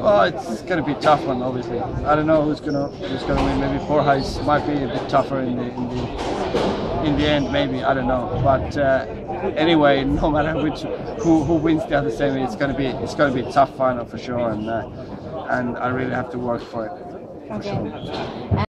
Well, it's going to be a tough one, obviously. I don't know who's going to who's going to win. Maybe Borja might be a bit tougher in the in the in the end. Maybe I don't know. But uh, anyway, no matter which who, who wins the other semi, it's going to be it's going to be a tough final for sure. And uh, and I really have to work for it for Okay. sure.